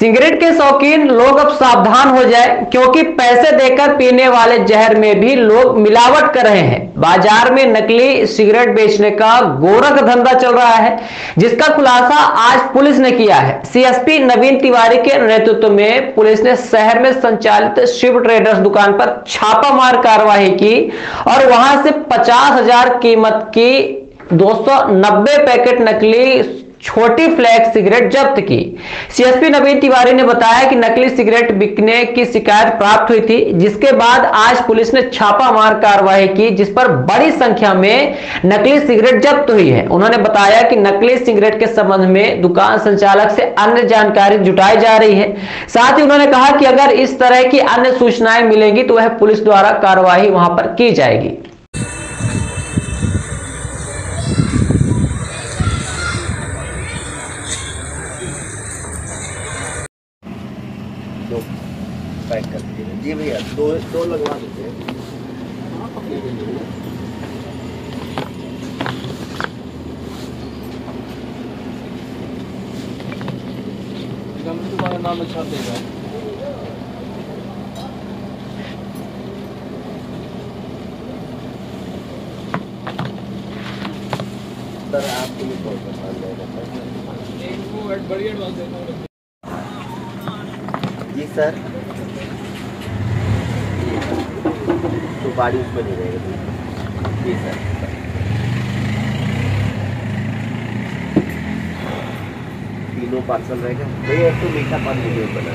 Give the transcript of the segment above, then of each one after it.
Cigarette के शौकीन लोग अब सावधान हो जाए, क्योंकि पैसे देकर पीने वाले जहर में भी लोग मिलावट कर रहे हैं। बाज़ार में नकली सिगरेट बेचने का गोरख धंधा चल रहा है, जिसका खुलासा आज पुलिस ने किया है। सीएसपी नवीन तिवारी के नेतृत्व में पुलिस ने शहर में संचालित शिव ट्रेडर्स दुकान पर छापामार कार्रवाई की, और वहाँ से पचास कीमत की 290 पैकेट नकली छोटी फ्लैग सिगरेट जब्त की। सीएसपी नवीन तिवारी ने बताया कि नकली सिगरेट बिकने की शिकायत प्राप्त हुई थी, जिसके बाद आज पुलिस ने छापामार कार्रवाई की, जिस पर बड़ी संख्या में नकली सिगरेट जब्त हुई है। उन्होंने बताया कि नकली सिगरेट के संबंध में दुकान संचालक से अन्य जानकारी जुटाई जा रही है। साथ ही उन्होंने कहा कि अगर इस तरह की अन्य सूचनाएँ मिलेंगी तो वह पुलिस द्वारा कार्रवाई वहाँ पर की जाएगी दो पैक जी भैया दो दो लगवा देते हैं। तुम्हारा नाम अच्छा देगा सर आपके जी सर तो गाड़ी उसमें नहीं रहेगा। जी सर। तीनों पार्सल रहेगा भैया एक तो मीठा पानी नहीं बना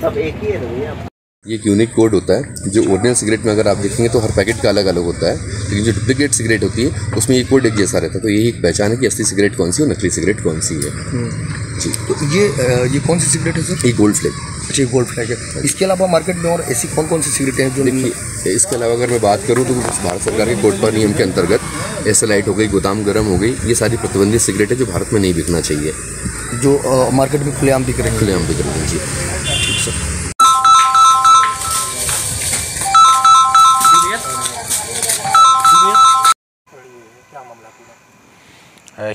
सब एक ही है ना भैया? ये एक यूनिक कोड होता है जो ओरिजिनल सिगरेट में अगर आप देखेंगे तो हर पैकेट का अलग अलग होता है लेकिन जो डुप्लीकेट सिगरेट होती है उसमें ये कोड एक जैसा रहता है। तो यही एक पहचान है कि असली सिगरेट कौन सी है और नकली सिगरेट कौन सी है। जी तो ये ये कौन सी सिगरेट है सर ये गोल्ड फ्लेक अच्छा ये गोल्ड फ्लैग है। इसके अलावा मार्केट में और ऐसी कौन कौन सी सिगरेटें हैं जो देखिए इसके अलावा अगर मैं बात करूँ तो भारत सरकार के कोटपा नियम के अंतर्गत एस लाइट हो गई गोदाम गर्म हो गई ये सारी प्रतिबंधित सिगरेट है जो भारत में नहीं बिकना चाहिए। जो मार्केट में खुलेआम बिक रहे हैं। खुलेआम बिक रही है जी। ठीक सर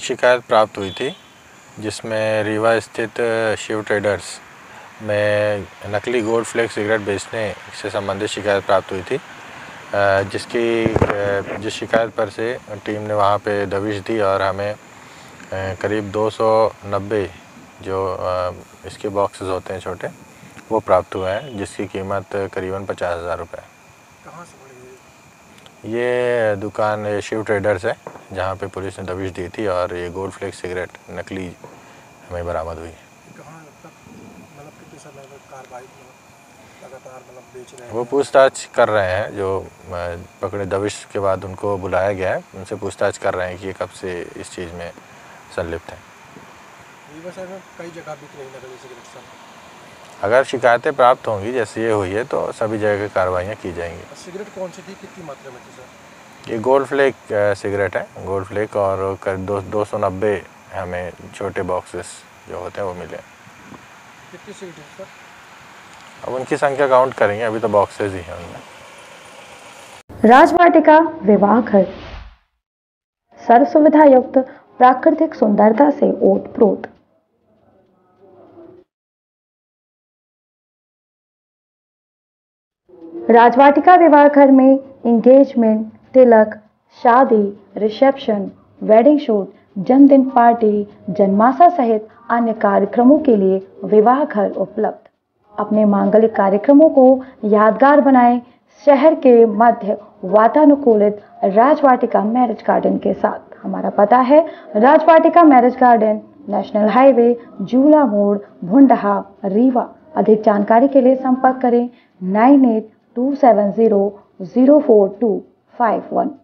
शिकायत प्राप्त हुई थी। जिसमें रीवा स्थित शिव ट्रेडर्स में नकली गोल्ड फ्लेक्स सिगरेट बेचने से संबंधित शिकायत प्राप्त हुई थी। जिसकी जिस शिकायत पर से टीम ने वहाँ पे दबिश दी और हमें करीब 290 जो इसके बॉक्सेस होते हैं छोटे, वो प्राप्त हुए हैं, जिसकी कीमत करीबन पचास हज़ार रुपये ये दुकान ये शिव ट्रेडर्स है जहाँ पे पुलिस ने दबिश दी थी और ये गोल्ड फ्लेक्स सिगरेट नकली हमें बरामद हुई। वो पूछताछ कर रहे हैं जो पकड़े दबिश के बाद उनको बुलाया गया है उनसे पूछताछ कर रहे हैं कि ये कब से इस चीज़ में संलिप्त हैं। कई जगह बिक रही नकली सिगरेट अगर शिकायतें प्राप्त होंगी जैसे ये हुई है तो सभी जगह की कार्रवाइयाँ की जाएँगी। सिगरेट कौन सी थी? कितनी मात्रा में थी सर? ये गोल्ड फ्लेक सिगरेट है गोल्ड फ्लेक और कर दो दो सौ नब्बे हमें छोटे बॉक्सेस जो होते हैं वो मिले। कितनी सिगरेट थी सर? अब उनकी संख्या काउंट करेंगे अभी तो बॉक्सेस ही हैं उनमें। राजवाटिका विवाह घर। सर्व सुविधा युक्त प्राकृतिक सुंदरता से ओत प्रोत राजवाटिका विवाह घर में इंगेजमेंट तिलक, शादी रिसेप्शन वेडिंग शूट जन्मदिन पार्टी जन्माशा सहित अन्य कार्यक्रमों के लिए विवाह घर उपलब्ध। अपने मांगलिक कार्यक्रमों को यादगार बनाएँ शहर के मध्य वातानुकूलित राजवाटिका मैरिज गार्डन के साथ। हमारा पता है, Rajvatika marriage garden, national highway, Jula Mod, Bhundaha, Rewa. अधिक जानकारी के लिए संपर्क करें nine eight Two seven zero zero four two five one.